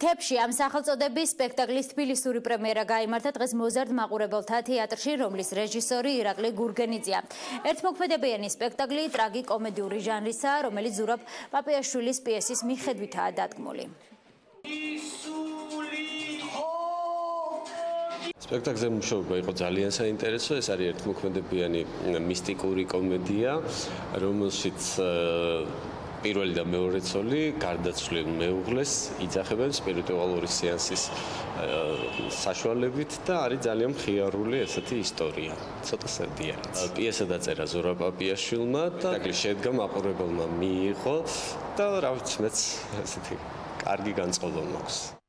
თებში ამ სახელწოდების სპექტაკლის თბილისური პრემიერა გამართა დღეს მოზარდ მაყურებელთა თეატრში, რომლის რეჟისორი ირაკლი გურგენიძეა. ერთმოქმედებიანი სპექტაკლი ტრაგიკომედიური ჟანრისაა, რომელიც ზურაბ პაპიაშვილის პიესის მიხედვითაა დადგმული. სპექტაკლზე მუშაობა იყო ძალიან საინტერესო. ეს არის ერთმოქმედებიანი მისტიკური კომედია, რომელშიც პირველი და მეორე ცოლი გარდაცვლილ მეუღლეს იძახებენ სპირიტუალური სეანსის საშუალებით და არის ძალიან მხიარული ესეთი ისტორია. ცოტა სერდიანი. პიესა დაწერა ზურაბ პაპიაშვილმა და აგლი შედგა მაყურებელმა მიიღო და რა ვიცი მეც ესეთი კარგი განწყობა მაქვს.